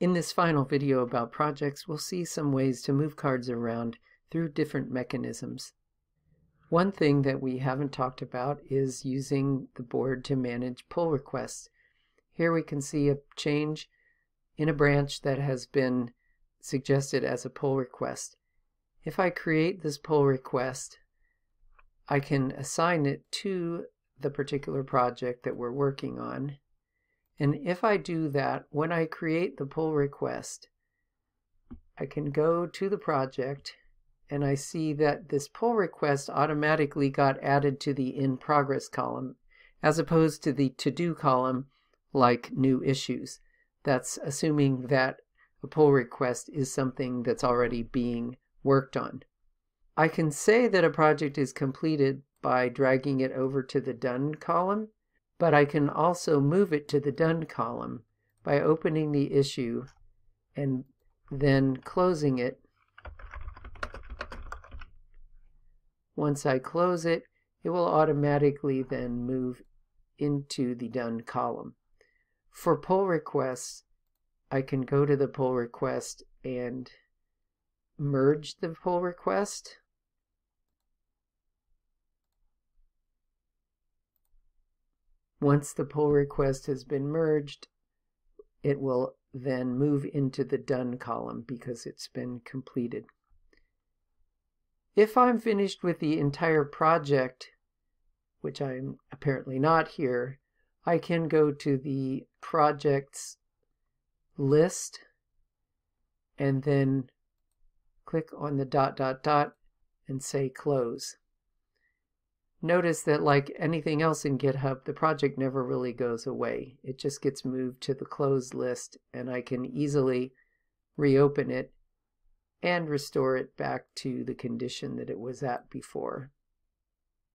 In this final video about projects, we'll see some ways to move cards around through different mechanisms. One thing that we haven't talked about is using the board to manage pull requests. Here we can see a change in a branch that has been suggested as a pull request. If I create this pull request, I can assign it to the particular project that we're working on. And if I do that, when I create the pull request, I can go to the project and I see that this pull request automatically got added to the in progress column as opposed to the to do column like new issues. That's assuming that a pull request is something that's already being worked on. I can say that a project is completed by dragging it over to the done column but I can also move it to the Done column by opening the issue and then closing it. Once I close it, it will automatically then move into the Done column. For pull requests, I can go to the pull request and merge the pull request Once the pull request has been merged, it will then move into the done column because it's been completed. If I'm finished with the entire project, which I'm apparently not here, I can go to the projects list and then click on the dot dot dot and say close. Notice that like anything else in GitHub, the project never really goes away. It just gets moved to the closed list and I can easily reopen it and restore it back to the condition that it was at before.